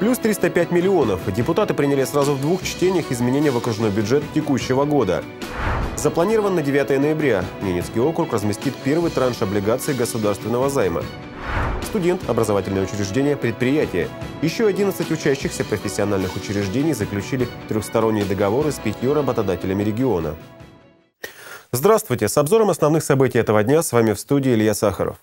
Плюс 305 миллионов. Депутаты приняли сразу в двух чтениях изменения в окружной бюджет текущего года. Запланирован на 9 ноября. Ненецкий округ разместит первый транш облигаций государственного займа. Студент, образовательное учреждение, предприятие. Еще 11 учащихся профессиональных учреждений заключили трехсторонние договоры с пятью работодателями региона. Здравствуйте! С обзором основных событий этого дня с вами в студии Илья Сахаров.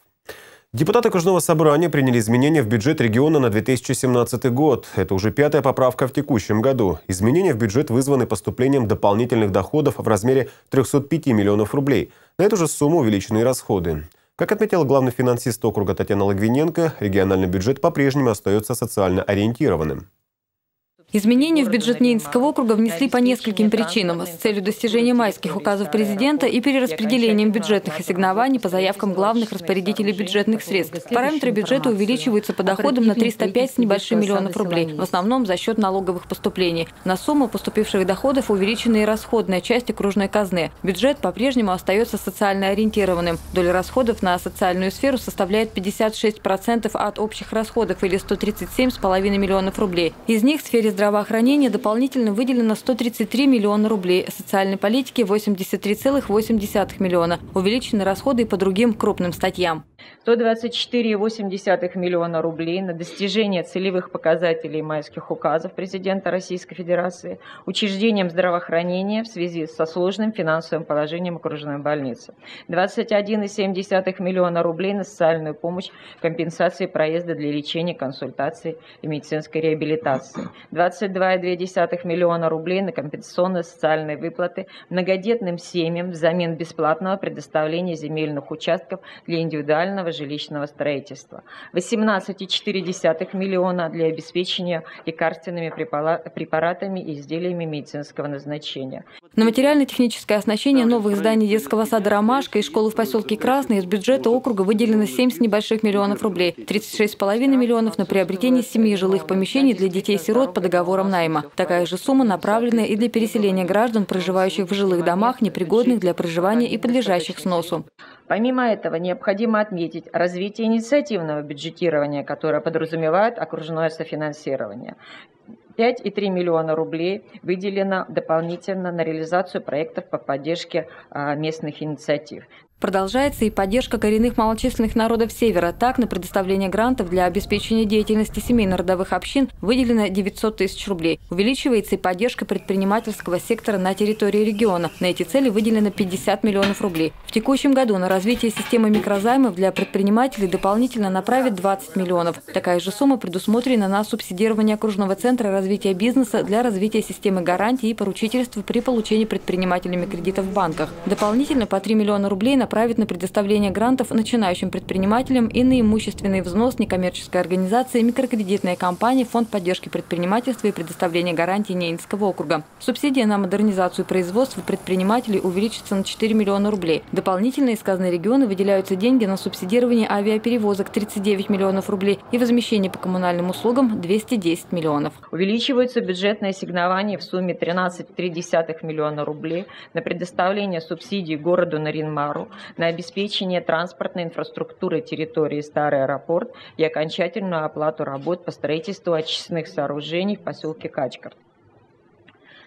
Депутаты Окружного собрания приняли изменения в бюджет региона на 2017 год. Это уже пятая поправка в текущем году. Изменения в бюджет вызваны поступлением дополнительных доходов в размере 305 миллионов рублей. На эту же сумму увеличены расходы. Как отметил главный финансист округа Татьяна Логвиненко, региональный бюджет по-прежнему остается социально ориентированным. Изменения в бюджет Ненецкого округа внесли по нескольким причинам с целью достижения майских указов президента и перераспределением бюджетных ассигнований по заявкам главных распорядителей бюджетных средств. Параметры бюджета увеличиваются по доходам на 305 с небольшим миллионов рублей, в основном за счет налоговых поступлений. На сумму поступивших доходов увеличена и расходная часть окружной казны. Бюджет по-прежнему остается социально ориентированным. Доля расходов на социальную сферу составляет 56% от общих расходов или 137,5 миллионов рублей. Из них в сфере здравоохранения дополнительно выделено 133 миллиона рублей, социальной политики 83,8 миллиона. Увеличены расходы и по другим крупным статьям. 124,8 миллиона рублей на достижение целевых показателей майских указов президента Российской Федерации учреждением здравоохранения в связи со сложным финансовым положением окружной больницы. 21,7 миллиона рублей на социальную помощь, компенсации проезда для лечения, консультации и медицинской реабилитации. 22,2 миллиона рублей на компенсационные социальные выплаты многодетным семьям взамен бесплатного предоставления земельных участков для индивидуального жилищного строительства, 18,4 миллиона для обеспечения лекарственными препаратами и изделиями медицинского назначения. На материально-техническое оснащение новых зданий детского сада «Ромашка» и школы в поселке Красный из бюджета округа выделено 7 с небольших миллионов рублей, 36,5 миллионов на приобретение семи жилых помещений для детей-сирот по договорам найма. Такая же сумма направлена и для переселения граждан, проживающих в жилых домах, непригодных для проживания и подлежащих сносу. Помимо этого, необходимо отметить развитие инициативного бюджетирования, которое подразумевает окружное софинансирование. 5,3 миллиона рублей выделено дополнительно на реализацию проектов по поддержке а, местных инициатив. Продолжается и поддержка коренных малочисленных народов Севера. Так, на предоставление грантов для обеспечения деятельности семейно-родовых общин выделено 900 тысяч рублей. Увеличивается и поддержка предпринимательского сектора на территории региона. На эти цели выделено 50 миллионов рублей. В текущем году на развитие системы микрозаймов для предпринимателей дополнительно направят 20 миллионов. Такая же сумма предусмотрена на субсидирование окружного центра развития бизнеса для развития системы гарантий и поручительства при получении предпринимателями кредитов в банках. Дополнительно по 3 миллиона рублей на направить на предоставление грантов начинающим предпринимателям и на имущественный взнос некоммерческой организации, микрокредитная компания, Фонд поддержки предпринимательства и предоставления гарантий Ненецкого округа. Субсидия на модернизацию производства предпринимателей увеличится на 4 миллиона рублей. Дополнительно из казны региона выделяются деньги на субсидирование авиаперевозок 39 миллионов рублей и возмещение по коммунальным услугам 210 миллионов. Увеличиваются бюджетные ассигнования в сумме 13,3 миллиона рублей на предоставление субсидий городу Наринмару на обеспечение транспортной инфраструктуры территории Старый аэропорт и окончательную оплату работ по строительству очистных сооружений в поселке Качкар.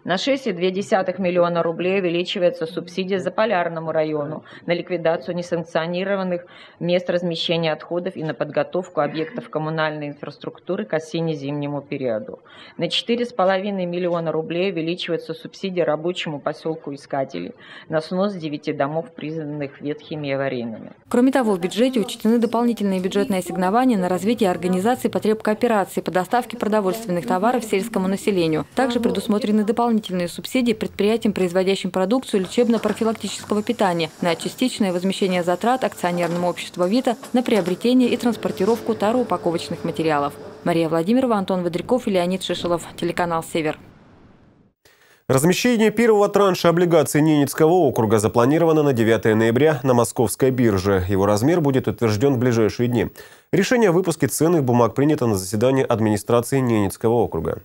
На 6,2 миллиона рублей увеличивается субсидия за Полярному району на ликвидацию несанкционированных мест размещения отходов и на подготовку объектов коммунальной инфраструктуры к осенне-зимнему периоду. На 4,5 миллиона рублей увеличивается субсидия рабочему поселку Искателей на снос 9 домов, признанных ветхими и аварийными. Кроме того, в бюджете учтены дополнительные бюджетные ассигнования на развитие организации потреб кооперации по доставке продовольственных товаров сельскому населению. Также предусмотрены дополнительные дополнительные субсидии предприятиям, производящим продукцию лечебно-профилактического питания на частичное возмещение затрат акционерному обществу «Вита» на приобретение и транспортировку тароупаковочных материалов. Мария Владимирова, Антон Водряков и Леонид Шишелов. Телеканал «Север». Размещение первого транша облигаций Ненецкого округа запланировано на 9 ноября на московской бирже. Его размер будет утвержден в ближайшие дни. Решение о выпуске ценных бумаг принято на заседании администрации Ненецкого округа.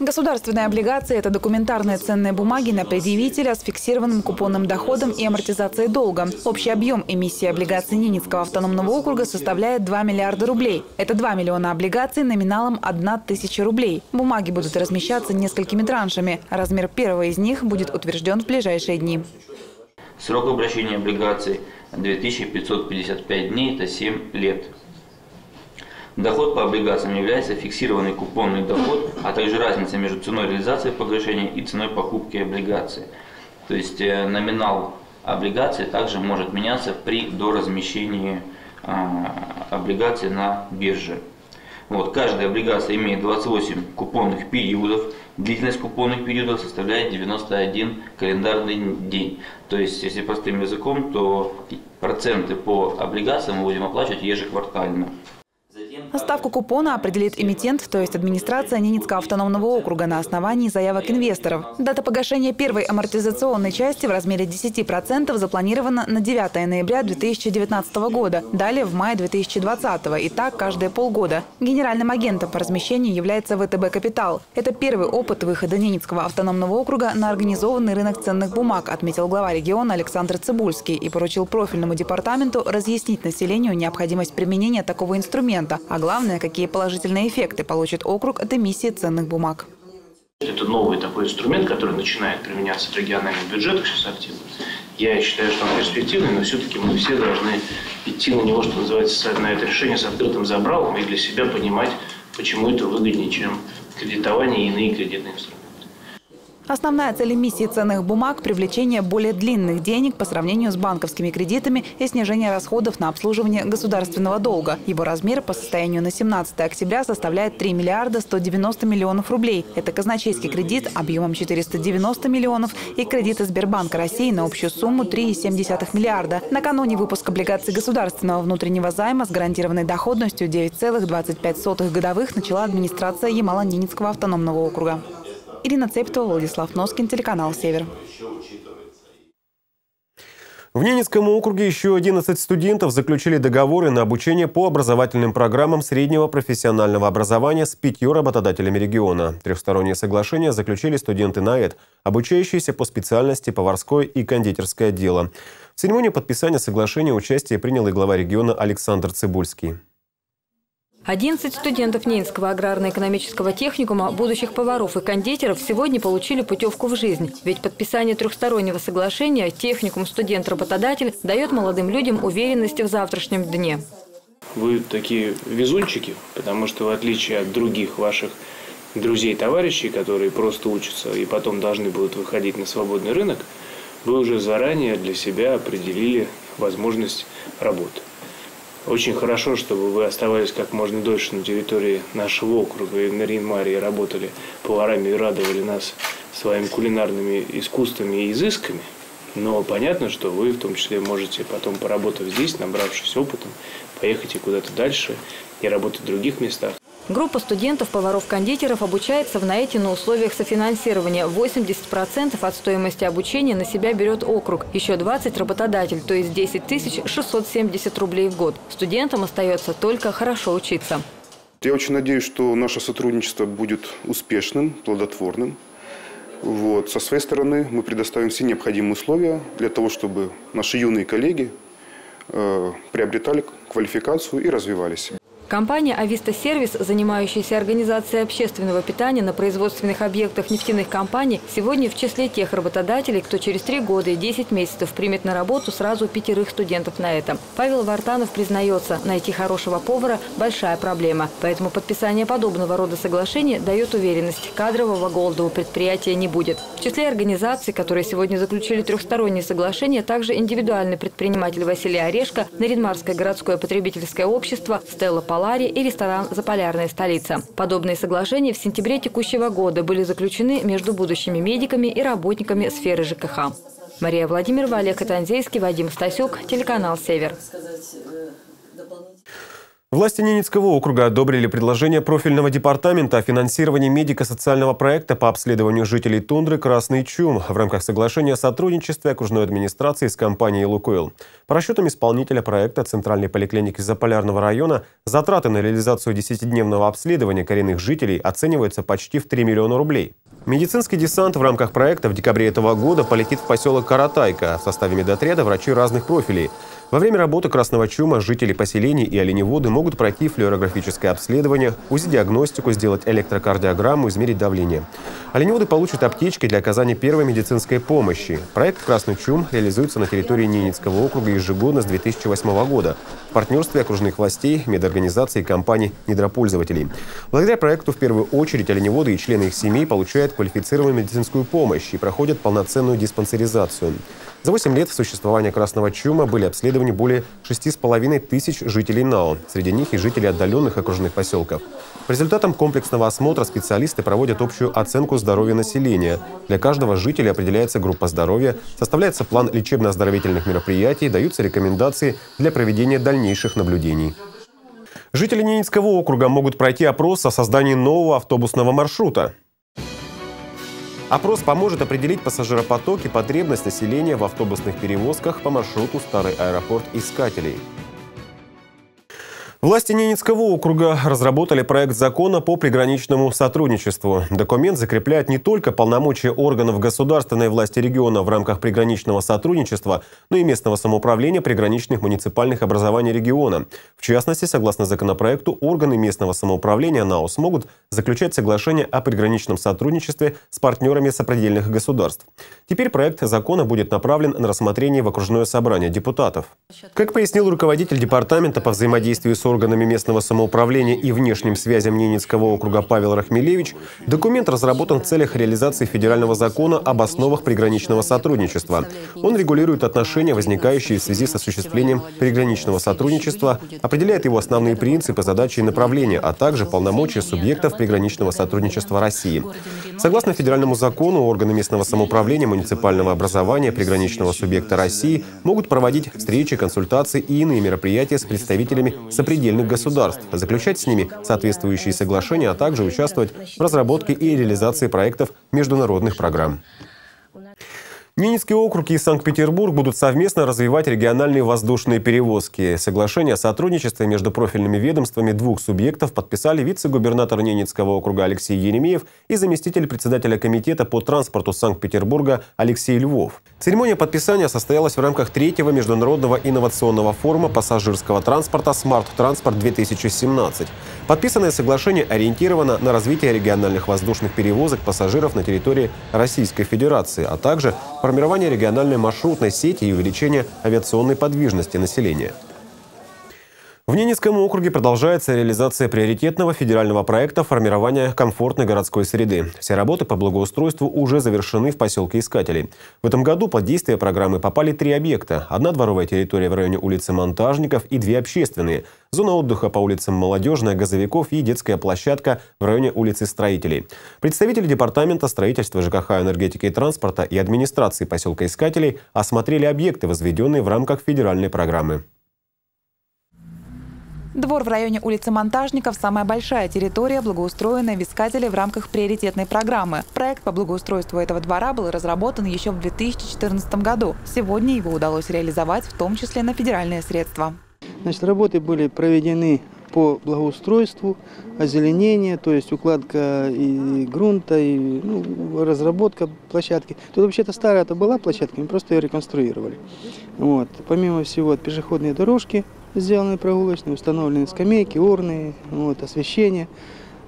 Государственные облигации – это документарные ценные бумаги на предъявителя с фиксированным купонным доходом и амортизацией долга. Общий объем эмиссии облигаций Ненецкого автономного округа составляет 2 миллиарда рублей. Это 2 миллиона облигаций номиналом 1 тысяча рублей. Бумаги будут размещаться несколькими траншами. Размер первого из них будет утвержден в ближайшие дни. Срок обращения облигаций 2555 дней – это 7 лет. Доход по облигациям является фиксированный купонный доход, а также разница между ценой реализации погашения и ценой покупки облигаций. То есть э, номинал облигаций также может меняться при доразмещении а, облигаций на бирже. Вот, каждая облигация имеет 28 купонных периодов. Длительность купонных периодов составляет 91 календарный день. То есть, если простым языком, то проценты по облигациям мы будем оплачивать ежеквартально. Ставку купона определит эмитент, то есть администрация Ненецкого автономного округа на основании заявок инвесторов. Дата погашения первой амортизационной части в размере 10% запланирована на 9 ноября 2019 года, далее в мае 2020 и так каждые полгода. Генеральным агентом по размещению является ВТБ «Капитал». Это первый опыт выхода Ненецкого автономного округа на организованный рынок ценных бумаг, отметил глава региона Александр Цибульский и поручил профильному департаменту разъяснить населению необходимость применения такого инструмента, а главное, какие положительные эффекты получит округ от эмиссии ценных бумаг. Это новый такой инструмент, который начинает применяться в региональных бюджетах сейчас активно. Я считаю, что он перспективный, но все-таки мы все должны идти на него, что называется, на это решение с открытым забралом и для себя понимать, почему это выгоднее, чем кредитование и иные кредитные инструменты. Основная цель эмиссии ценных бумаг – привлечение более длинных денег по сравнению с банковскими кредитами и снижение расходов на обслуживание государственного долга. Его размер по состоянию на 17 октября составляет 3 миллиарда 190 миллионов рублей. Это казначейский кредит объемом 490 миллионов и кредиты Сбербанка России на общую сумму 3,7 миллиарда. Накануне выпуск облигаций государственного внутреннего займа с гарантированной доходностью 9,25 годовых начала администрация Ямало-Ненецкого автономного округа. Ирина Цептова, Владислав Носкин, телеканал «Север». В Ненецком округе еще 11 студентов заключили договоры на обучение по образовательным программам среднего профессионального образования с пятью работодателями региона. Трехстороннее соглашение заключили студенты НАЭД, обучающиеся по специальности поварское и кондитерское дело. В церемонии подписания соглашения участие принял и глава региона Александр Цибульский. 11 студентов Ненецкого аграрно-экономического техникума, будущих поваров и кондитеров, сегодня получили путевку в жизнь. Ведь подписание трехстороннего соглашения техникум студент-работодатель дает молодым людям уверенность в завтрашнем дне. Вы такие везунчики, потому что в отличие от других ваших друзей товарищей, которые просто учатся и потом должны будут выходить на свободный рынок, вы уже заранее для себя определили возможность работы. Очень хорошо, чтобы вы оставались как можно дольше на территории нашего округа и на Ринмаре работали поварами и радовали нас своими кулинарными искусствами и изысками. Но понятно, что вы в том числе можете потом, поработав здесь, набравшись опытом, поехать и куда-то дальше и работать в других местах. Группа студентов-поваров-кондитеров обучается в НАЭТе на условиях софинансирования. 80% от стоимости обучения на себя берет округ. Еще 20 – работодатель, то есть 10 670 рублей в год. Студентам остается только хорошо учиться. Я очень надеюсь, что наше сотрудничество будет успешным, плодотворным. Вот. Со своей стороны мы предоставим все необходимые условия для того, чтобы наши юные коллеги э, приобретали квалификацию и развивались. Компания «Ависта Сервис», занимающаяся организацией общественного питания на производственных объектах нефтяных компаний, сегодня в числе тех работодателей, кто через три года и 10 месяцев примет на работу сразу пятерых студентов на этом. Павел Вартанов признается, найти хорошего повара – большая проблема. Поэтому подписание подобного рода соглашения дает уверенность – кадрового голода у предприятия не будет. В числе организаций, которые сегодня заключили трехсторонние соглашения, также индивидуальный предприниматель Василий Орешко, Наринмарское городское потребительское общество, Стелла Павлова, Паларе и ресторан «Заполярная столица». Подобные соглашения в сентябре текущего года были заключены между будущими медиками и работниками сферы ЖКХ. Мария Владимирова, Олег Атанзейский, Вадим Стасюк, телеканал «Север». Власти Ненецкого округа одобрили предложение профильного департамента о финансировании медико-социального проекта по обследованию жителей тундры «Красный чум» в рамках соглашения о сотрудничестве окружной администрации с компанией «Лукойл». По расчетам исполнителя проекта Центральной поликлиники Заполярного района затраты на реализацию 10-дневного обследования коренных жителей оцениваются почти в 3 миллиона рублей. Медицинский десант в рамках проекта в декабре этого года полетит в поселок Каратайка в составе медотряда врачей разных профилей – во время работы красного чума жители поселений и оленеводы могут пройти флюорографическое обследование, УЗИ-диагностику, сделать электрокардиограмму, измерить давление. Оленеводы получат аптечки для оказания первой медицинской помощи. Проект «Красный чум» реализуется на территории Ненецкого округа ежегодно с 2008 года в партнерстве окружных властей, медорганизаций и компаний недропользователей. Благодаря проекту в первую очередь оленеводы и члены их семей получают квалифицированную медицинскую помощь и проходят полноценную диспансеризацию. За 8 лет существования красного чума были обследованы более 6,5 тысяч жителей НАО. Среди них и жители отдаленных окружных поселков. По результатам комплексного осмотра специалисты проводят общую оценку здоровья населения. Для каждого жителя определяется группа здоровья, составляется план лечебно-оздоровительных мероприятий, даются рекомендации для проведения дальнейших наблюдений. Жители Ненецкого округа могут пройти опрос о создании нового автобусного маршрута. Опрос поможет определить пассажиропоток и потребность населения в автобусных перевозках по маршруту Старый аэропорт Искателей. Власти Ненецкого округа разработали проект закона по приграничному сотрудничеству. Документ закрепляет не только полномочия органов государственной власти региона в рамках приграничного сотрудничества, но и местного самоуправления приграничных муниципальных образований региона. В частности, согласно законопроекту, органы местного самоуправления НАО смогут заключать соглашение о приграничном сотрудничестве с партнерами сопредельных государств. Теперь проект закона будет направлен на рассмотрение в окружное собрание депутатов. Как пояснил руководитель департамента по взаимодействию с органами местного самоуправления и внешним связям Ненецкого округа Павел Рахмелевич, документ разработан в целях реализации федерального закона об основах приграничного сотрудничества. Он регулирует отношения, возникающие в связи с осуществлением приграничного сотрудничества, определяет его основные принципы, задачи и направления, а также полномочия субъектов приграничного сотрудничества России. Согласно федеральному закону, органы местного самоуправления, муниципального образования приграничного субъекта России могут проводить встречи, консультации и иные мероприятия с представителями сопредельных сопредельных государств, заключать с ними соответствующие соглашения, а также участвовать в разработке и реализации проектов международных программ. Ненецкий округ и Санкт-Петербург будут совместно развивать региональные воздушные перевозки. Соглашение о сотрудничестве между профильными ведомствами двух субъектов подписали вице-губернатор Ненецкого округа Алексей Еремеев и заместитель председателя комитета по транспорту Санкт-Петербурга Алексей Львов. Церемония подписания состоялась в рамках третьего международного инновационного форума пассажирского транспорта «Смарт Транспорт-2017». Подписанное соглашение ориентировано на развитие региональных воздушных перевозок пассажиров на территории Российской Федерации, а также формирование региональной маршрутной сети и увеличение авиационной подвижности населения. В Ненецком округе продолжается реализация приоритетного федерального проекта формирования комфортной городской среды. Все работы по благоустройству уже завершены в поселке Искателей. В этом году под действие программы попали три объекта. Одна дворовая территория в районе улицы Монтажников и две общественные. Зона отдыха по улицам Молодежная, Газовиков и детская площадка в районе улицы Строителей. Представители Департамента строительства ЖКХ, энергетики и транспорта и администрации поселка Искателей осмотрели объекты, возведенные в рамках федеральной программы. Двор в районе улицы Монтажников – самая большая территория, благоустроенная в Искателе в рамках приоритетной программы. Проект по благоустройству этого двора был разработан еще в 2014 году. Сегодня его удалось реализовать, в том числе на федеральные средства. Значит, работы были проведены по благоустройству, озеленение, то есть укладка и грунта, и ну, разработка площадки. Тут вообще-то старая это была площадка, мы просто ее реконструировали. Вот. Помимо всего, пешеходные дорожки – сделаны прогулочные, установлены скамейки, урны, вот, освещение.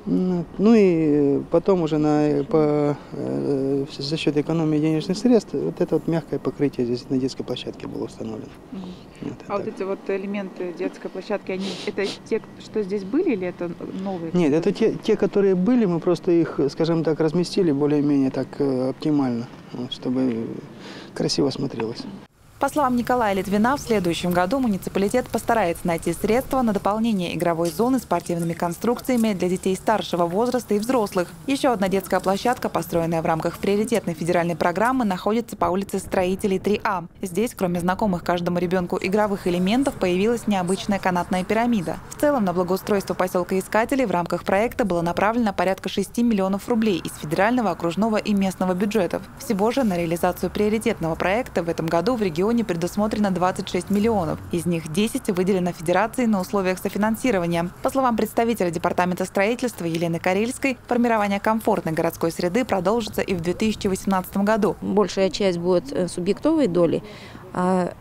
Ну и потом уже на, по, э, за счет экономии денежных средств вот это вот мягкое покрытие здесь на детской площадке было установлено. Mm вот, а вот эти вот элементы детской площадки, они это те, что здесь были или это новые? Нет, это те, те, которые были, мы просто их, скажем так, разместили более-менее так э, оптимально, чтобы красиво смотрелось. По словам Николая Литвина, в следующем году муниципалитет постарается найти средства на дополнение игровой зоны спортивными конструкциями для детей старшего возраста и взрослых. Еще одна детская площадка, построенная в рамках приоритетной федеральной программы, находится по улице Строителей 3А. Здесь, кроме знакомых каждому ребенку игровых элементов, появилась необычная канатная пирамида. В целом на благоустройство поселка Искателей в рамках проекта было направлено порядка 6 миллионов рублей из федерального, окружного и местного бюджетов. Всего же на реализацию приоритетного проекта в этом году в регионе регионе предусмотрено 26 миллионов. Из них 10 выделено Федерации на условиях софинансирования. По словам представителя Департамента строительства Елены Карельской, формирование комфортной городской среды продолжится и в 2018 году. Большая часть будет э, субъектовой доли. А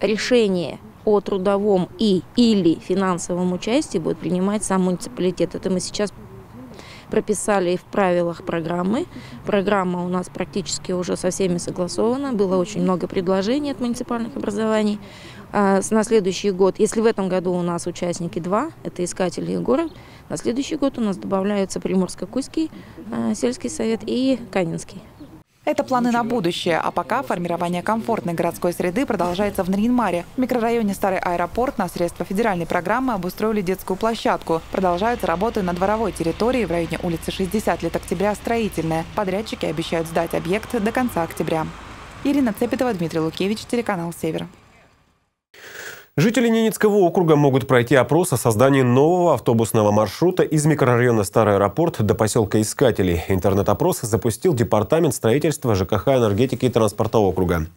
решение о трудовом и или финансовом участии будет принимать сам муниципалитет. Это мы сейчас прописали в правилах программы. Программа у нас практически уже со всеми согласована. Было очень много предложений от муниципальных образований. А на следующий год, если в этом году у нас участники два, это искатели и город, на следующий год у нас добавляются Приморско-Куйский а, сельский совет и Канинский. Это планы на будущее, а пока формирование комфортной городской среды продолжается в Наринмаре. В микрорайоне Старый аэропорт на средства федеральной программы обустроили детскую площадку. Продолжаются работы на дворовой территории в районе улицы 60 лет октября строительная. Подрядчики обещают сдать объект до конца октября. Ирина Цепетова, Дмитрий Лукевич, телеканал «Север». Жители Ненецкого округа могут пройти опрос о создании нового автобусного маршрута из микрорайона Старый аэропорт до поселка Искателей. Интернет-опрос запустил Департамент строительства, ЖКХ, энергетики и транспорта округа.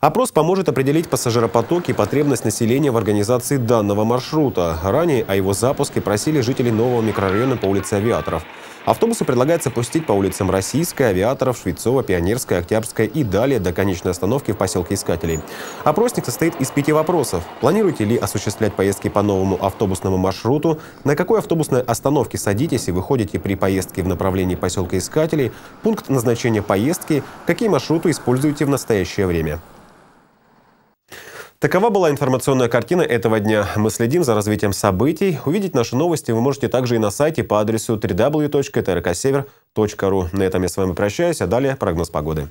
Опрос поможет определить пассажиропоток и потребность населения в организации данного маршрута. Ранее о его запуске просили жители нового микрорайона по улице Авиаторов. Автобусы предлагается пустить по улицам Российская, Авиаторов, Швецова, Пионерская, Октябрьская и далее до конечной остановки в поселке Искателей. Опросник состоит из пяти вопросов. Планируете ли осуществлять поездки по новому автобусному маршруту? На какой автобусной остановке садитесь и выходите при поездке в направлении поселка Искателей? Пункт назначения поездки? Какие маршруты используете в настоящее время? Такова была информационная картина этого дня. Мы следим за развитием событий. Увидеть наши новости вы можете также и на сайте по адресу www.trksever.ru. На этом я с вами прощаюсь, а далее прогноз погоды.